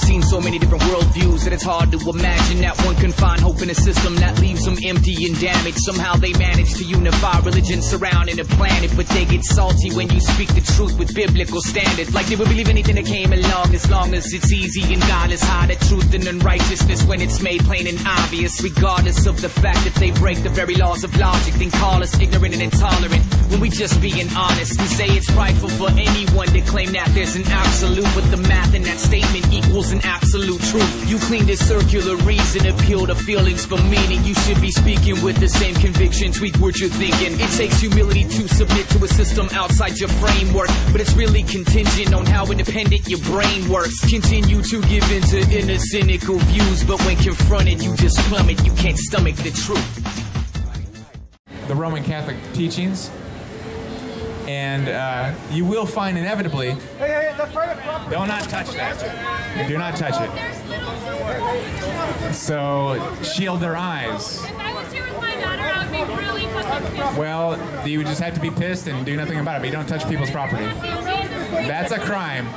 I've seen so many different worldviews that it's hard to imagine that one can find hope in a system that leaves them empty and damaged. Somehow they manage to unify religion surrounding the planet, but they get salty when you speak the truth with biblical standards. Like they would believe anything that came along as long as it's easy and God is high. The truth and unrighteousness when it's made plain and obvious, regardless of the fact that they break the very laws of logic. Then call us ignorant and intolerant when we just being honest and say it's prideful for anyone to claim that there's an absolute, but the math in that statement equals an absolute truth. You clean this circular reason, appeal to feelings for meaning. You should be speaking with the same conviction, tweak what you're thinking. It takes humility to submit to a system outside your framework, but it's really contingent on how independent your brain works. Continue to give in to inner cynical views, but when confronted, you just plummet. You can't stomach the truth. the Roman Catholic teachings, and uh, you will find inevitably. Do not not touch that. Do not touch it. So shield their eyes. If I was here with my daughter, I would be really. Well, you would just have to be pissed and do nothing about it. But you don't touch people's property. That's a crime.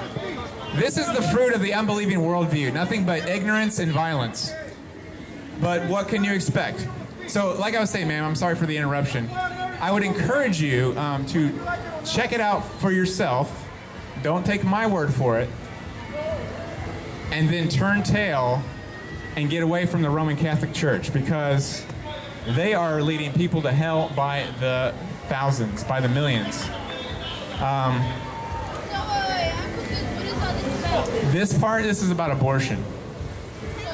This is the fruit of the unbelieving worldview. Nothing but ignorance and violence. But what can you expect? So, like I was saying, ma'am, I'm sorry for the interruption. I would encourage you um, to check it out for yourself. Don't take my word for it. And then turn tail and get away from the Roman Catholic Church because they are leading people to hell by the thousands, by the millions. Um, this part, this is about abortion.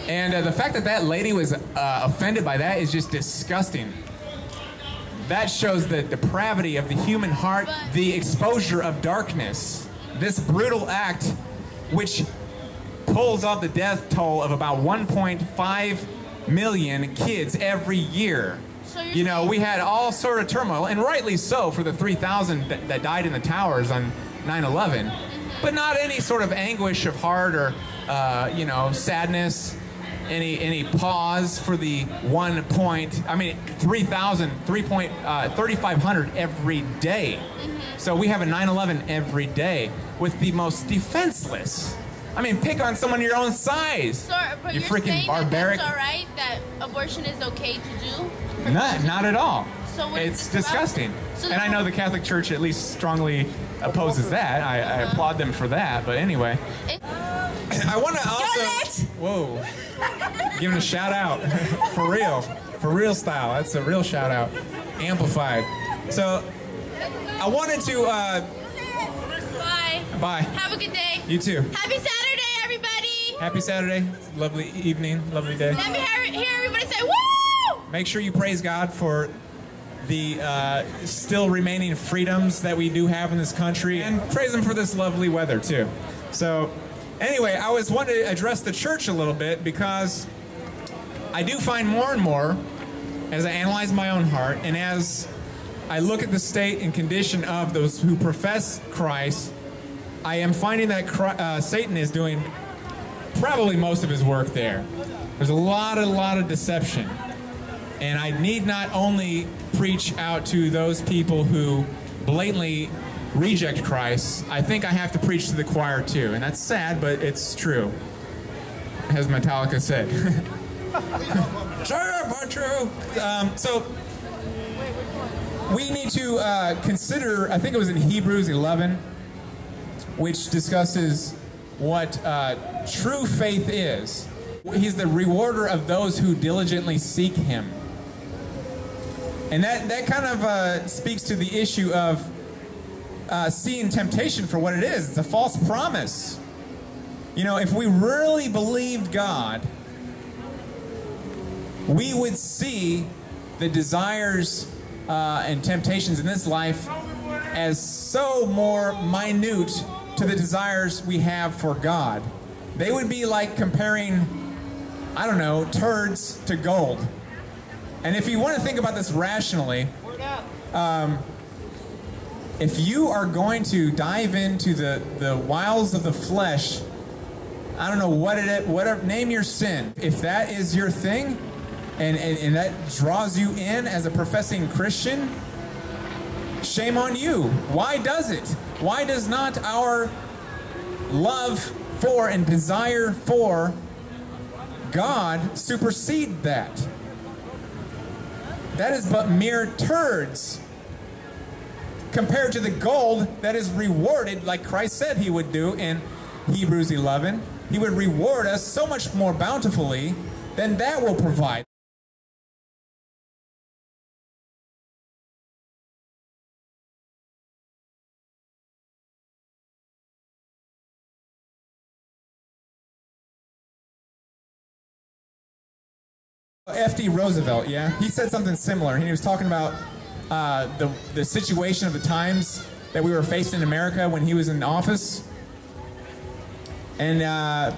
And uh, the fact that that lady was uh, offended by that is just disgusting. That shows the depravity of the human heart, the exposure of darkness. This brutal act, which pulls off the death toll of about 1.5 million kids every year. So you're know, we had all sort of turmoil, and rightly so for the 3,000 that, that died in the towers on 9 11, but not any sort of anguish of heart or, uh, you know, sadness, any, any pause for the one point, I mean, 3,000, 3 point, uh, 3,500 every day. So we have a 9 11 every day with the most defenseless. I mean, pick on someone your own size. So, but you you're freaking barbaric. that all right, that abortion is okay to do? Not, not at all. So it's disgusting. So and I know the Catholic Church at least strongly opposes that. I, I applaud them for that. But anyway, It- I want to also. Whoa. Giving a shout out. for real. For real style. That's a real shout out. Amplified. So I wanted to. Uh, Bye. bye. Have a good day. You too. Happy Saturday, everybody. Happy Saturday. Lovely evening. Lovely day. Let me hear, hear everybody say woo! Make sure you praise God for the uh, still remaining freedoms that we do have in this country, and praise Him for this lovely weather too. So, anyway, I was wanting to address the church a little bit because I do find more and more, as I analyze my own heart, and as I look at the state and condition of those who profess Christ, I am finding that Chri- uh, Satan is doing probably most of his work there. There's a lot, a lot of deception. And I need not only preach out to those people who blatantly reject Christ, I think I have to preach to the choir too. And that's sad, but it's true. As Metallica said. true, but true. Um, so we need to uh, consider, I think it was in Hebrews 11, which discusses what uh, true faith is. He's the rewarder of those who diligently seek him. And that, that kind of uh, speaks to the issue of uh, seeing temptation for what it is. It's a false promise. You know, if we really believed God, we would see the desires uh, and temptations in this life as so more minute to the desires we have for God. They would be like comparing, I don't know, turds to gold. And if you want to think about this rationally, um, if you are going to dive into the, the wiles of the flesh, I don't know what it is, whatever, name your sin. If that is your thing, and, and, and that draws you in as a professing Christian, shame on you. Why does it? Why does not our love for and desire for God supersede that. That is but mere turds compared to the gold that is rewarded, like Christ said he would do in Hebrews 11. He would reward us so much more bountifully than that will provide. F.D. Roosevelt, yeah, he said something similar. He was talking about uh, the the situation of the times that we were faced in America when he was in office, and uh,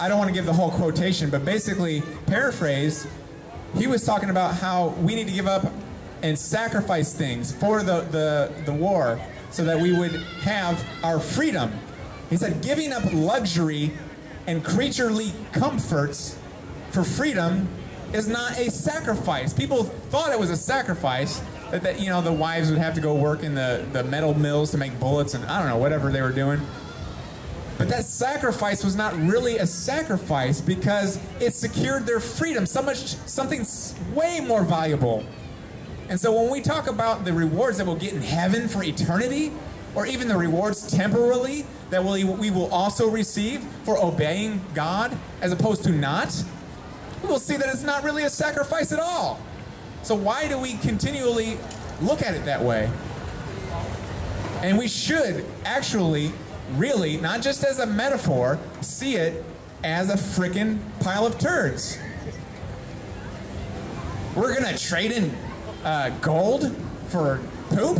I don't want to give the whole quotation, but basically, paraphrase, he was talking about how we need to give up and sacrifice things for the the, the war so that we would have our freedom. He said, giving up luxury and creaturely comforts for freedom is not a sacrifice. People thought it was a sacrifice that, that you know the wives would have to go work in the, the metal mills to make bullets and I don't know whatever they were doing. But that sacrifice was not really a sacrifice because it secured their freedom, so much something way more valuable. And so when we talk about the rewards that we'll get in heaven for eternity, or even the rewards temporarily that we we will also receive for obeying God as opposed to not, we will see that it's not really a sacrifice at all. So why do we continually look at it that way? And we should actually, really, not just as a metaphor, see it as a freaking pile of turds. We're gonna trade in uh, gold for poop?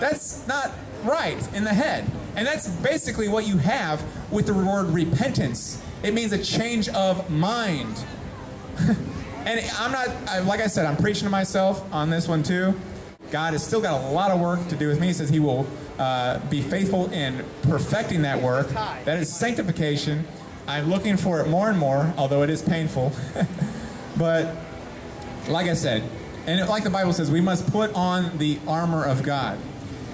That's not right in the head. And that's basically what you have with the word repentance. It means a change of mind. And I'm not, I, like I said, I'm preaching to myself on this one too. God has still got a lot of work to do with me. He says He will uh, be faithful in perfecting that work. That is sanctification. I'm looking for it more and more, although it is painful. but like I said, and like the Bible says, we must put on the armor of God,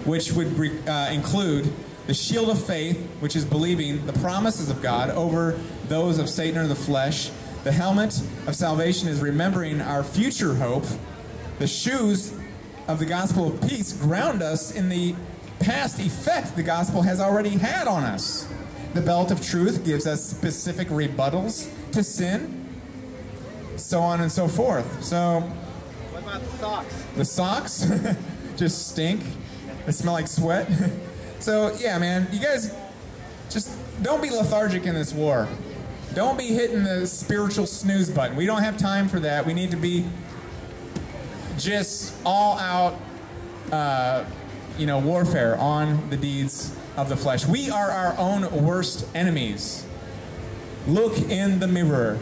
which would uh, include the shield of faith, which is believing the promises of God over those of Satan or the flesh. The helmet of salvation is remembering our future hope. The shoes of the gospel of peace ground us in the past effect the gospel has already had on us. The belt of truth gives us specific rebuttals to sin, so on and so forth. So, What about the socks? the socks just stink. They smell like sweat. so yeah, man, you guys just don't be lethargic in this war. Don't be hitting the spiritual snooze button. We don't have time for that. We need to be just all out, uh, you know, warfare on the deeds of the flesh. We are our own worst enemies. Look in the mirror.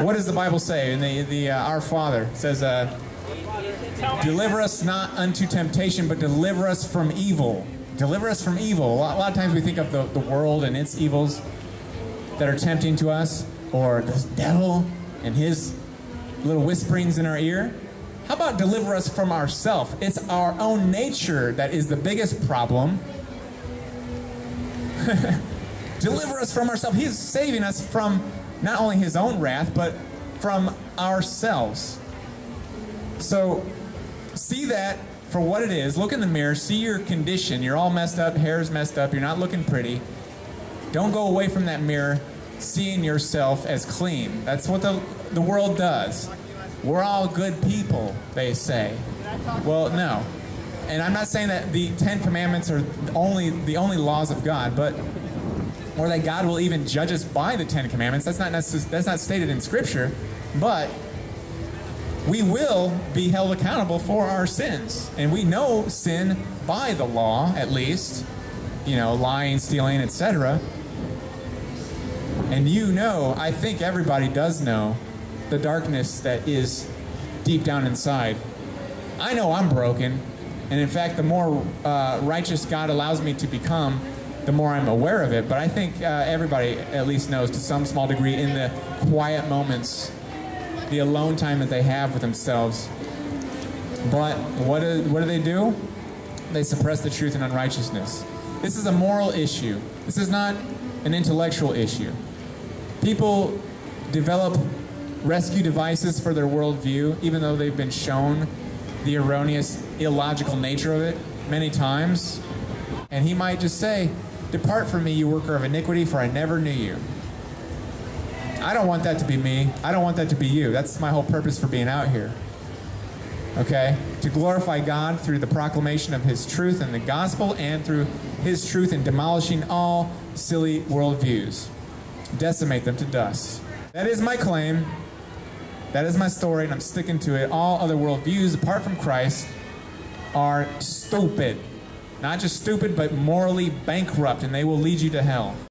What does the Bible say? In the, the uh, Our Father says, uh, "Deliver us not unto temptation, but deliver us from evil." Deliver us from evil. A lot, a lot of times we think of the, the world and its evils that are tempting to us, or the devil and his little whisperings in our ear. How about deliver us from ourself? It's our own nature that is the biggest problem. deliver us from ourselves. He's saving us from not only his own wrath, but from ourselves. So see that for what it is. Look in the mirror, see your condition. You're all messed up, hair's messed up, you're not looking pretty. Don't go away from that mirror seeing yourself as clean. That's what the, the world does. We're all good people, they say. Well, no. And I'm not saying that the Ten Commandments are only the only laws of God, but or that God will even judge us by the Ten Commandments. That's not necess- that's not stated in Scripture, but we will be held accountable for our sins, and we know sin by the law, at least. You know, lying, stealing, etc. And you know, I think everybody does know, the darkness that is deep down inside. I know I'm broken, and in fact, the more uh, righteous God allows me to become, the more I'm aware of it. But I think uh, everybody at least knows to some small degree in the quiet moments, the alone time that they have with themselves. But what do, what do they do? They suppress the truth and unrighteousness. This is a moral issue. This is not an intellectual issue. People develop rescue devices for their worldview, even though they've been shown the erroneous, illogical nature of it many times. And he might just say, Depart from me, you worker of iniquity, for I never knew you. I don't want that to be me. I don't want that to be you. That's my whole purpose for being out here. Okay? To glorify God through the proclamation of His truth and the gospel, and through His truth in demolishing all silly worldviews. Decimate them to dust. That is my claim. That is my story, and I'm sticking to it. All other worldviews, apart from Christ, are stupid. Not just stupid, but morally bankrupt, and they will lead you to hell.